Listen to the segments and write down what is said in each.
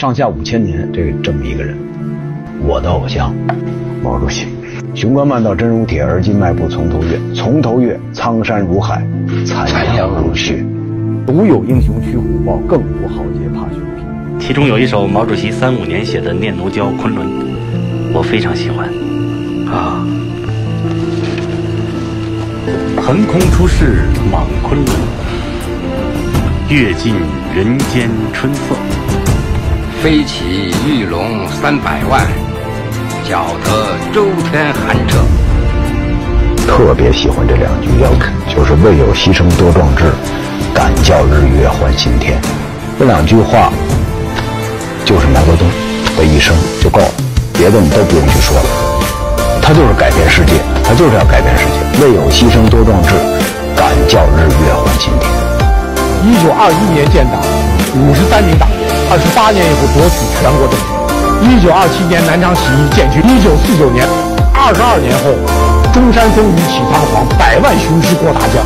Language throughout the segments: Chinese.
上下五千年这这么一个人，我的偶像毛主席。雄关漫道真如铁，而今迈步从头越，从头越，苍山如海，残阳如血。独有英雄驱虎豹，更无豪杰怕熊皮。其中有一首毛主席三五年写的《念奴娇·昆仑》，我非常喜欢。啊，横空出世莽昆仑，阅尽人间春色。飞起玉龙三百万，搅得周天寒彻。特别喜欢这两句，要就是“未有牺牲多壮志，敢教日月换新天”。这两句话就是毛泽东的一生就够了，别的你都不用去说了。他就是改变世界，他就是要改变世界。未有牺牲多壮志，敢教日月换新天。一九二一年建党，五十三名党员。二十八年以后夺取全国政权。一九二七年南昌起义建军。一九四九年，二十二年后，中山风雨起彷徨，百万雄师过大江。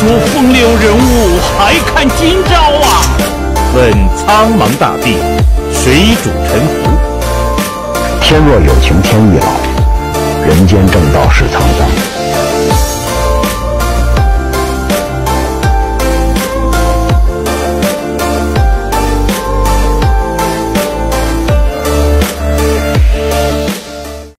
说风流人物还看今朝啊！问苍茫大地，谁主沉浮？天若有情天亦老，人间正道。